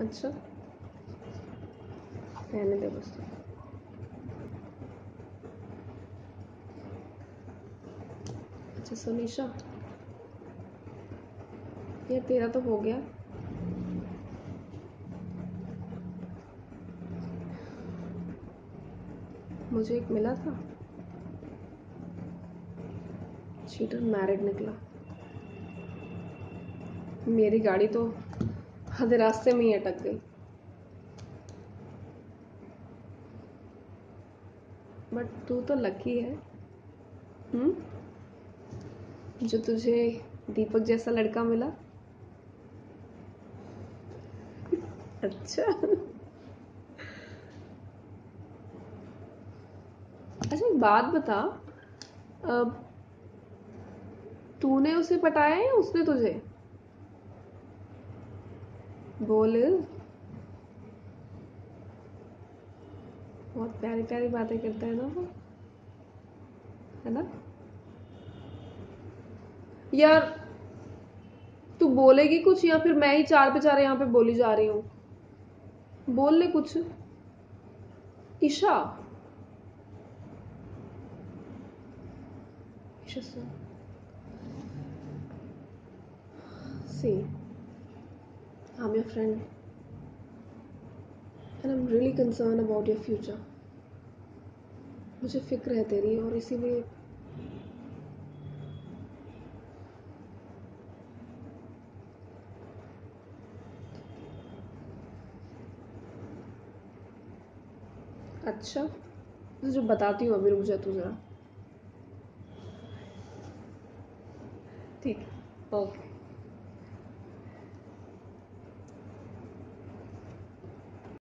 अच्छा। रहने दे बस। अच्छा सोनीशा। ये तेरा तो हो गया। मुझे एक मिला था। चीटर मैरिड निकला। मेरी गाड़ी तो आधे रास्ते में ही अटक गई बट तू तो लकी है। हम्म जो तुझे दीपक जैसा लड़का मिला। अच्छा। अच्छा एक बात बता। तूने उसे पटाया या उसने तुझे? बोल। बहुत प्यारी प्यारी बातें करता है ना वो, है ना? यार, तू बोलेगी कुछ या फिर मैं ही चार पे चार यहाँ पे बोली जा रही हूँ? बोल ले कुछ। ईशा। ईशा सी। I'm your friend and I'm really concerned about your future. मुझे फ़िक्र है तेरी और इसीलिए अच्छा तुझे बताती हूँ अभी रुक जा तू जरा ठीक ओके